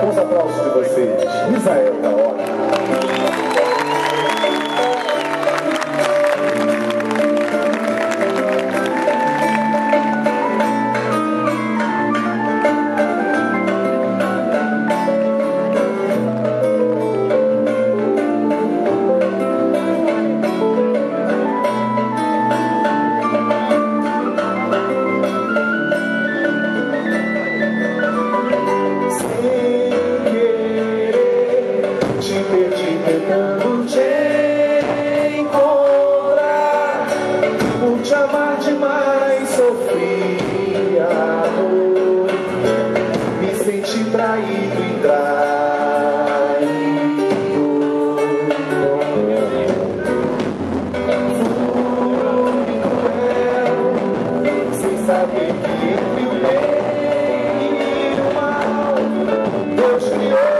Com os aplausos de vocês, Misael da Hora. Thank